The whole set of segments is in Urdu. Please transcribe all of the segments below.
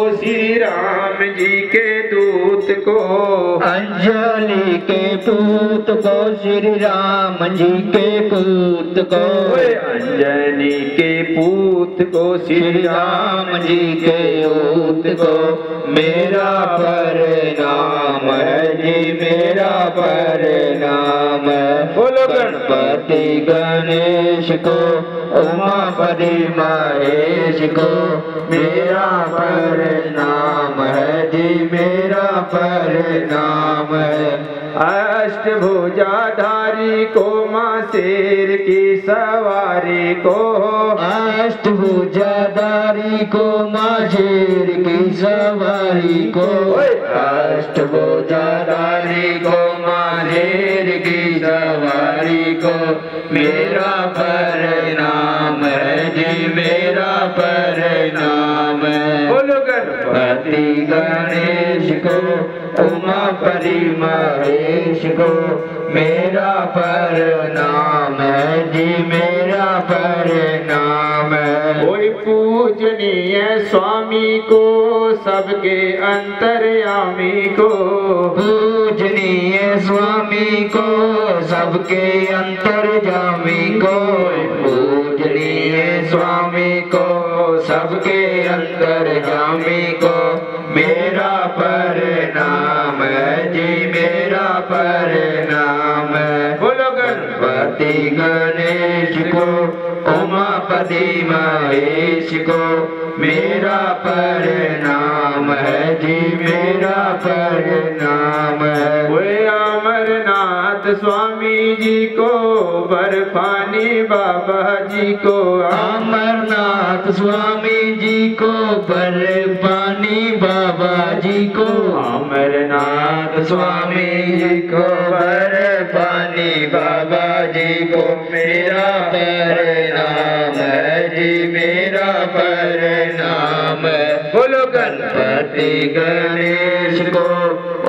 شری رام جی کے دوت کو انجلی کے پوت کو شری رام جی کے پوت کو انجلی کے پوت کو شری رام جی کے اوت کو میرا پر نام ہے جی میرا پر نام بولو گنپتی گنیش کو اما پری مہیش کو میرا پر نام ہے جی میرا پر نام ہے اشٹ بھوجا دھاری کو ماں شیر کی سواری کو اشٹ بھوجا دھاری کو ماں سیر کی سواری کو اشٹ بھوجا دھاری کو ماں سیر کی سواری کو میرا پر نام ہے جی میرا پر نام پتی گنیش کو اما پری مہیش کو میرا پر نام ہے جی میرا پر نام ہے کوئی پوجنی ہے سوامی کو سب کے انتریامی کو پوجنی ہے سوامی کو سب کے انتر جامی کو پوجنی ہے سوامی کو سب کے سرگامی کو میرا پرنام جی میرا پرنام بولو گنپتی گنیش کو، اما پتی مہیش کو میرا پرنام ہے۔ جی میرا پرنام سوامی جی کو برفانی بابا جی کو امرناتھ سوامی جی کو برفانی بابا جی کو امرناتھ سوامی جی کو برفانی بابا جی کو میرا پرنام ہے جی میرا پرنام ہے بولو پتی گنیش کو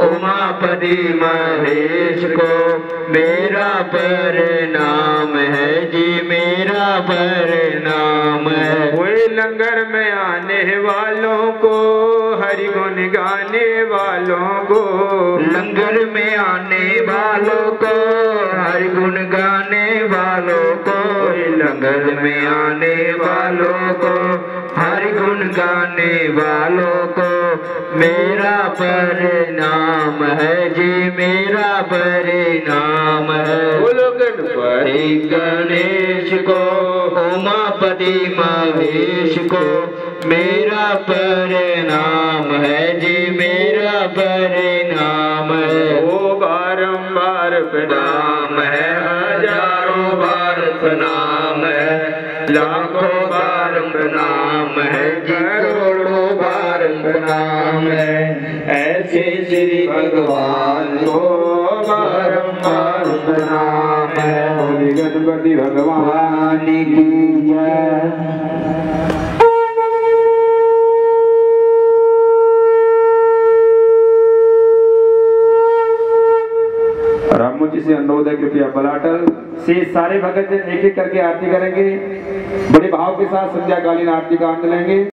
اما پتی مہیش کو میرا پر نام ہے جی میرا پر نام ہے ہوئے لنگر میں آنے والوں کو ہری گن گانے والوں کو لنگر میں آنے والوں کو ہر گن گانے والوں کو لنگر میں آنے والوں کو، ہر گن گانے والوں کو۔ میرا پرنام ہے جی میرا پرنام ہے۔ پری گنیش کو اما پتی مہیش کو۔ میرا پرنام ہے جی میرا پرنام ہے۔ وہ بارمبار پرنام ہے، ہزاروں بار نام ہے۔ لاکھوں بار پرنام ہے۔ کروڑوں بار پرنام ہے۔ ایسے شری بھگوان کو بارمبار ہے۔ گنپتی بھگوانی کی جے نوپیہ بلاٹل سارے بکت ایک ایک کر کے آرتی کریں گے، بڑے بھاؤ کے ساتھ ستیہ کالین آرتی کام لیں گے۔